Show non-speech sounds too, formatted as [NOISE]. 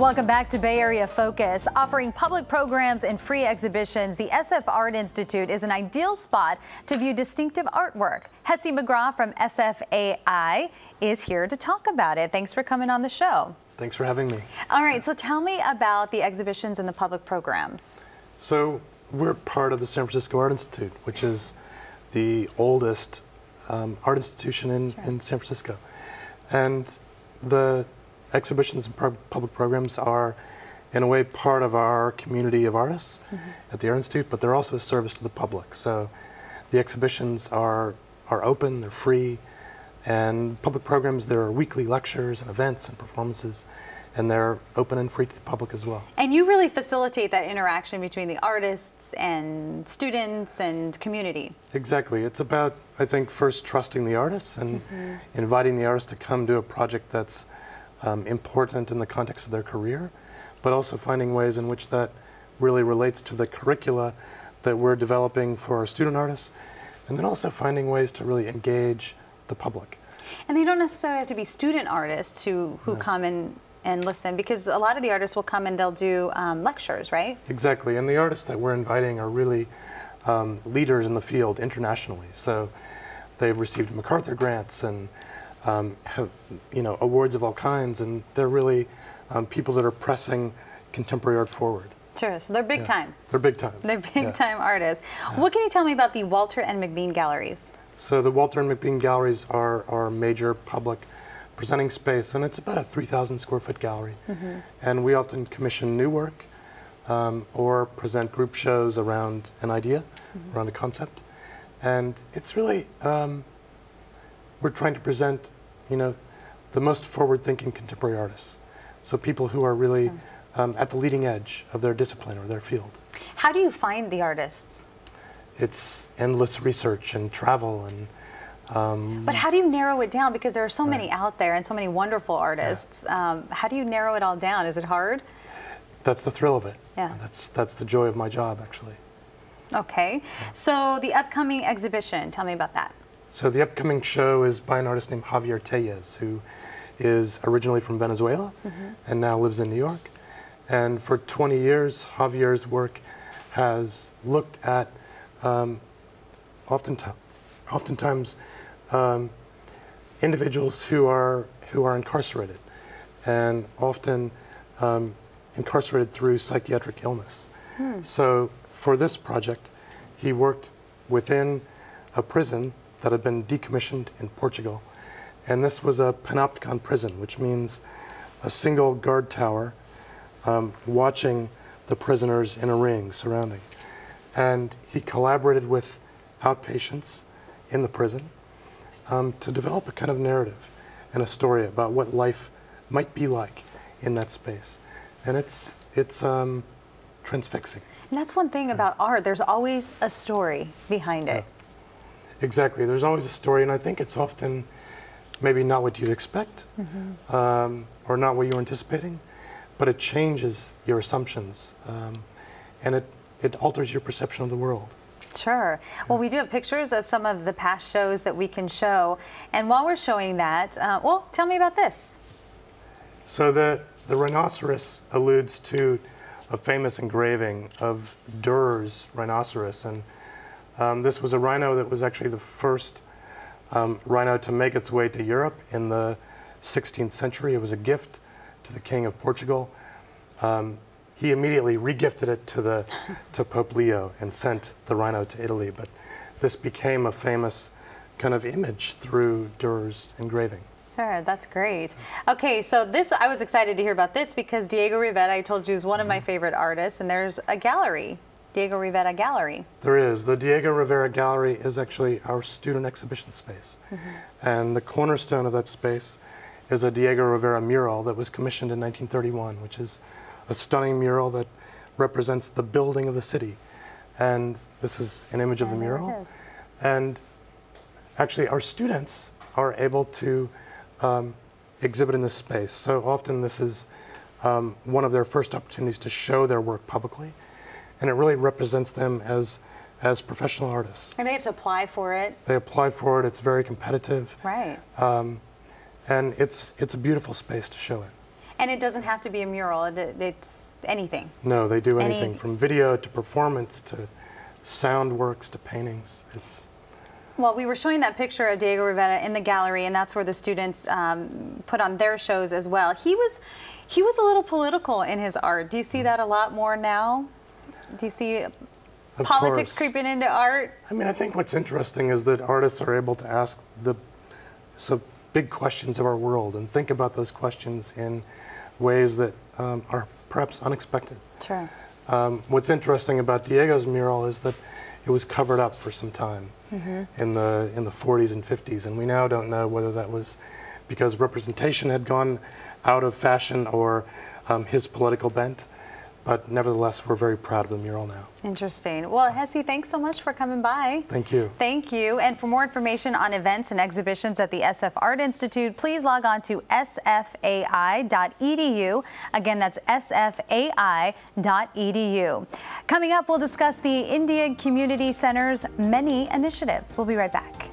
Welcome back to Bay Area Focus. Offering public programs and free exhibitions, the SF Art Institute is an ideal spot to view distinctive artwork. Hesse McGraw from SFAI is here to talk about it. Thanks for coming on the show. Thanks for having me. All right, so tell me about the exhibitions and the public programs. So we're part of the San Francisco Art Institute, which is the oldest um, art institution in, sure. in San Francisco. And the exhibitions and pro public programs are, in a way, part of our community of artists mm -hmm. at the Art Institute, but they're also a service to the public. So the exhibitions are, are open, they're free, and public programs, there are weekly lectures and events and performances and they're open and free to the public as well. And you really facilitate that interaction between the artists and students and community. Exactly. It's about, I think, first trusting the artists and mm -hmm. inviting the artists to come do a project that's um, important in the context of their career, but also finding ways in which that really relates to the curricula that we're developing for our student artists, and then also finding ways to really engage the public. And they don't necessarily have to be student artists who, who come and, and listen, because a lot of the artists will come and they'll do um, lectures, right? Exactly, and the artists that we're inviting are really um, leaders in the field internationally. So they've received MacArthur grants and um, have you know awards of all kinds, and they're really um, people that are pressing contemporary art forward. Sure, so they're big yeah. time. They're big time. They're big yeah. time artists. Yeah. What can you tell me about the Walter and McBean galleries? So the Walter and McBean galleries are our major public presenting space, and it's about a 3,000 square foot gallery. Mm -hmm. And we often commission new work um, or present group shows around an idea, mm -hmm. around a concept. And it's really um, we're trying to present, you know, the most forward-thinking contemporary artists. So people who are really hmm. um, at the leading edge of their discipline or their field. How do you find the artists? It's endless research and travel and. Um, but how do you narrow it down? Because there are so right. many out there and so many wonderful artists. Yeah. Um, how do you narrow it all down? Is it hard? That's the thrill of it. Yeah. That's that's the joy of my job, actually. Okay. So the upcoming exhibition, tell me about that. So the upcoming show is by an artist named Javier Tellez, who is originally from Venezuela mm -hmm. and now lives in New York. And for 20 years, Javier's work has looked at um, oftentimes, oftentimes um, individuals who are who are incarcerated, and often um, incarcerated through psychiatric illness. Hmm. So for this project, he worked within a prison that had been decommissioned in Portugal. And this was a panopticon prison, which means a single guard tower um, watching the prisoners in a ring surrounding. And he collaborated with outpatients in the prison um, to develop a kind of narrative and a story about what life might be like in that space. And it's, it's um, transfixing. And that's one thing about art. There's always a story behind it. Yeah. Exactly. There's always a story, and I think it's often maybe not what you'd expect mm -hmm. um, or not what you're anticipating, but it changes your assumptions um, and it, it alters your perception of the world. Sure. Well, we do have pictures of some of the past shows that we can show. And while we're showing that, uh, well, tell me about this. So the, the rhinoceros alludes to a famous engraving of Durer's rhinoceros. and um, this was a rhino that was actually the first um, rhino to make its way to Europe in the 16th century. It was a gift to the King of Portugal. Um, he immediately regifted it to, the, [LAUGHS] to Pope Leo and sent the rhino to Italy. But this became a famous kind of image through Durer's engraving. Sure, that's great. Okay, so this, I was excited to hear about this because Diego Rivera, I told you, is one of my mm-hmm. favorite artists, and there's a gallery Diego Rivera Gallery. There is. The Diego Rivera Gallery is actually our student exhibition space. Mm -hmm. And the cornerstone of that space is a Diego Rivera mural that was commissioned in 1931, which is a stunning mural that represents the building of the city. And this is an image of the mural. And actually, our students are able to um, exhibit in this space. So often, this is um, one of their first opportunities to show their work publicly and it really represents them as as professional artists. And they have to apply for it. They apply for it. It's very competitive. Right. Um, and it's it's a beautiful space to show it. And it doesn't have to be a mural, it, it's anything. No, they do Any- anything from video to performance to sound works to paintings. It's Well, we were showing that picture of Diego Rivera in the gallery, and that's where the students um, put on their shows as well. He was, he was a little political in his art. Do you see that a lot more now? Do you see of politics course. creeping into art? I mean, I think what's interesting is that artists are able to ask the so big questions of our world and think about those questions in ways that um, are perhaps unexpected. Sure. Um, what's interesting about Diego's mural is that it was covered up for some time in the in the 40s and 50s, and we now don't know whether that was because representation had gone out of fashion or um, his political bent. But nevertheless, we're very proud of the mural now. Interesting. Well, Hesse, thanks so much for coming by. Thank you. Thank you. And for more information on events and exhibitions at the SF Art Institute, please log on to sfai.edu. Again, that's sfai.edu. Coming up, we'll discuss the Indian Community Center's many initiatives. We'll be right back.